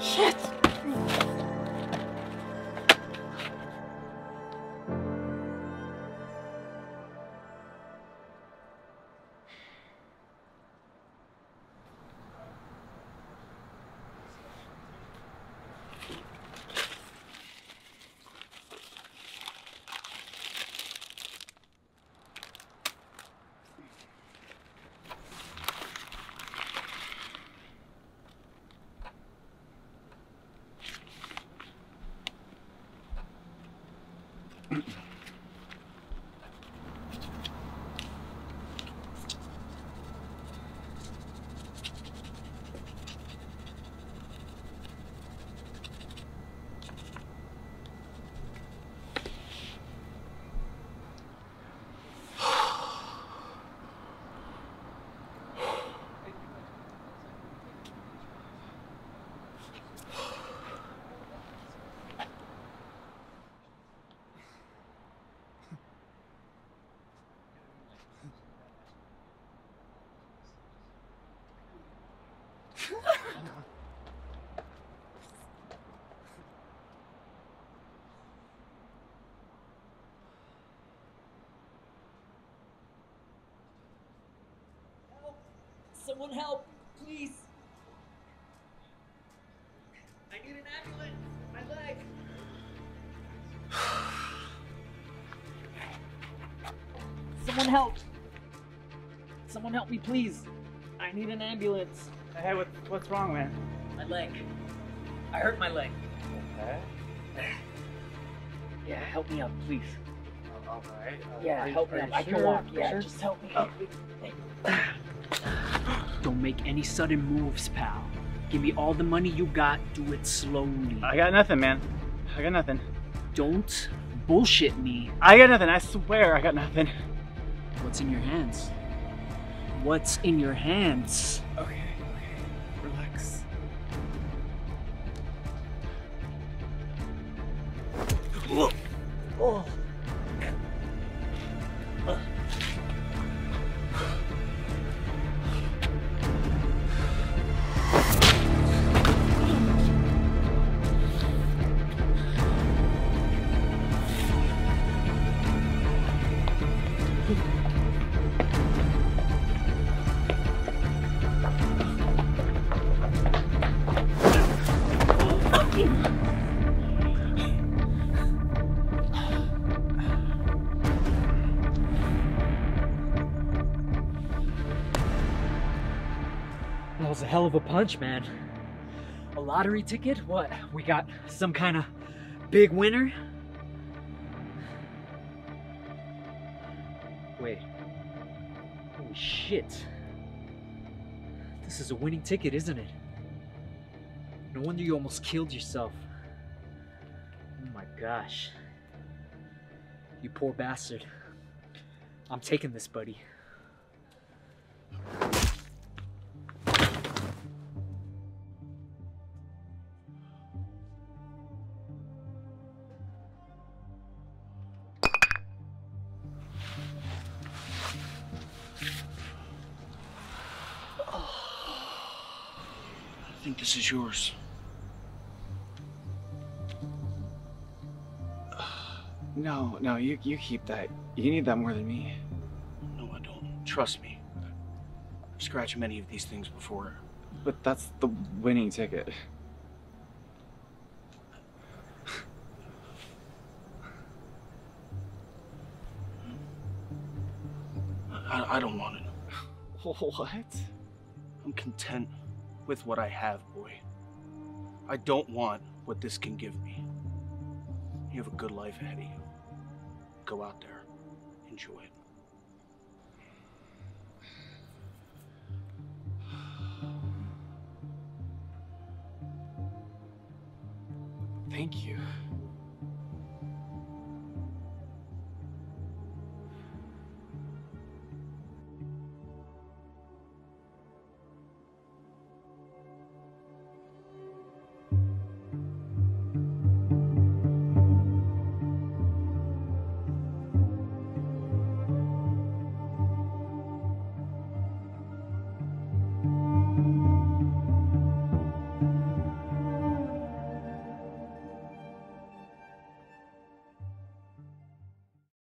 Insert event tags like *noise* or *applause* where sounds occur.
Shit! Mm-hmm. *laughs* Someone help, please. I need an ambulance. My leg. Someone help. Someone help me, please. I need an ambulance. Hey, what, what's wrong, man? My leg. I hurt my leg. Okay. Yeah, help me out, please. Oh, all right. Uh, yeah, help me out. I can walk. Yeah, just help me oh. out. Don't make any sudden moves, pal. Give me all the money you got. Do it slowly. I got nothing, man. I got nothing. Don't bullshit me. I got nothing. I swear, I got nothing. What's in your hands? What's in your hands? Okay, okay. Relax. Oh. That was a hell of a punch, man. A lottery ticket? What? We got some kind of big winner? Wait. Holy shit. This is a winning ticket, isn't it? No wonder you almost killed yourself. Oh my gosh. You poor bastard. I'm taking this, buddy. I think this is yours. *sighs* No, no, you, you keep that. You need that more than me. No, I don't. Trust me. I've scratched many of these things before. But that's the winning ticket. I, I don't want it. *laughs* What? I'm content with what I have, boy. I don't want what this can give me. You have a good life ahead of you. Go out there, enjoy it. Thank you.